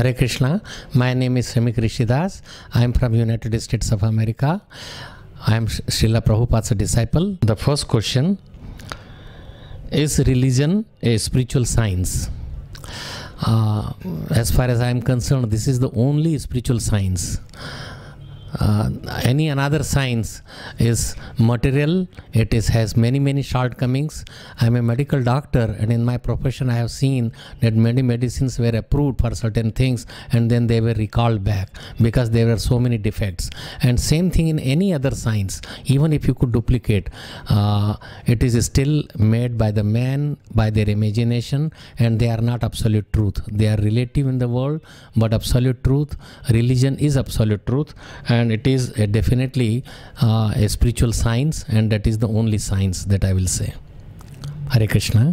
Hare Krishna. My name is Shamik Rishidas. I am from United States of America. I am Srila Prabhupada's disciple. The first question is religion a spiritual science? Uh, as far as I am concerned, this is the only spiritual science. Uh, any another science is material. It is has many many shortcomings. I am a medical doctor and in my profession i have seen that many medicines were approved for certain things and then they were recalled back because there were so many defects. And same thing in any other science even if you could duplicate uh, it is still made by the man by their imagination and they are not absolute truth. They are relative in the world but absolute truth religion is absolute truth and it is a definitely uh, a spiritual science and that is the only science that i will say. Hare krishna